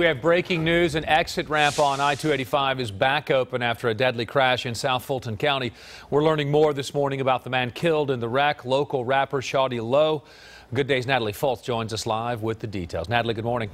We have breaking news. An exit ramp on I-285 is back open after a deadly crash in South Fulton County. We're learning more this morning about the man killed in the wreck, local rapper Shawty Lo. Good Day's Natalie Fultz joins us live with the details. Natalie, good morning.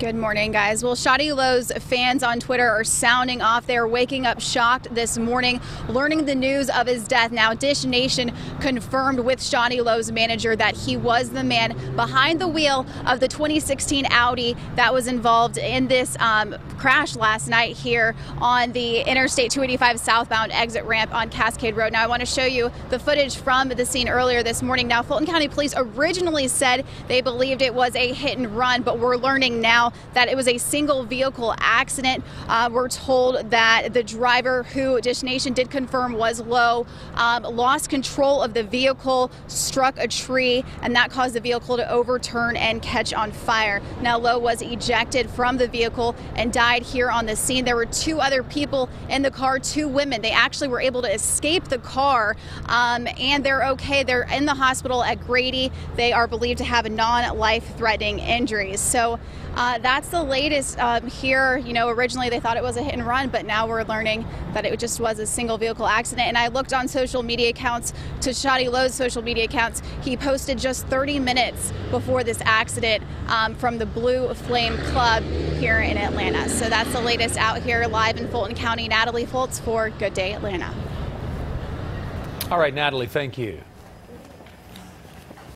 Good morning, guys. Well, Shawty Lo's fans on Twitter are sounding off. They're waking up shocked this morning, learning the news of his death. Now, Dish Nation confirmed with Shawty Lo's manager that he was the man behind the wheel of the 2016 Audi that was involved in this um, crash last night here on the Interstate 285 southbound exit ramp on Cascade Road. Now, I want to show you the footage from the scene earlier this morning. Now, Fulton County Police originally said they believed it was a hit and run, but we're learning now that it was a single vehicle accident. Uh, we're told that the driver, who Dish Nation did confirm was Lo, um, lost control of the vehicle, struck a tree, and that caused the vehicle to overturn and catch on fire. Now, Lo was ejected from the vehicle and died here on the scene. There were two other people in the car, two women. They actually were able to escape the car, um, and they're okay. They're in the hospital at Grady. They are believed to have non life threatening injuries. So uh, that's the latest um, here. You know, originally they thought it was a hit and run, but now we're learning that it just was a single vehicle accident. And I looked on social media accounts to Shawty Lo's social media accounts. He posted just 30 minutes before this accident um, from the Blue Flame Club here in Atlanta. So that's the latest out here live in Fulton County. Natalie Fultz for Good Day Atlanta. All right, Natalie, thank you.